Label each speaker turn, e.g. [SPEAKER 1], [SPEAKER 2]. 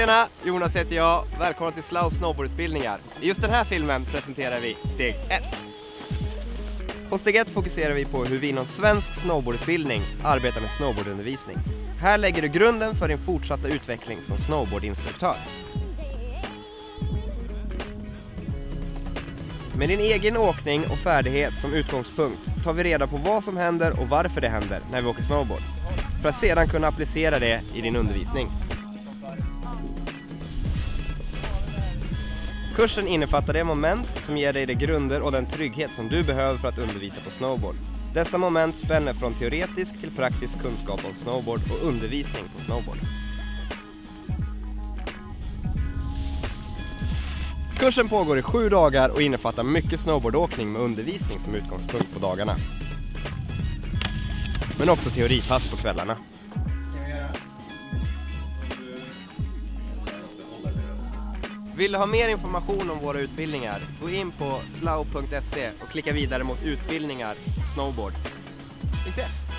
[SPEAKER 1] Tjena! Jonas heter jag. Välkomna till Slow snowboardutbildningar. I just den här filmen presenterar vi steg 1. På steg 1 fokuserar vi på hur vi inom svensk snowboardutbildning arbetar med snowboardundervisning. Här lägger du grunden för din fortsatta utveckling som snowboardinstruktör. Med din egen åkning och färdighet som utgångspunkt tar vi reda på vad som händer och varför det händer när vi åker snowboard. För att sedan kunna applicera det i din undervisning. Kursen innefattar de moment som ger dig de grunder och den trygghet som du behöver för att undervisa på snowboard. Dessa moment spänner från teoretisk till praktisk kunskap om snowboard och undervisning på snowboard. Kursen pågår i sju dagar och innefattar mycket snowboardåkning med undervisning som utgångspunkt på dagarna. Men också teoripass på kvällarna. Vill du ha mer information om våra utbildningar, gå in på slow.se och klicka vidare mot utbildningar snowboard. Vi ses!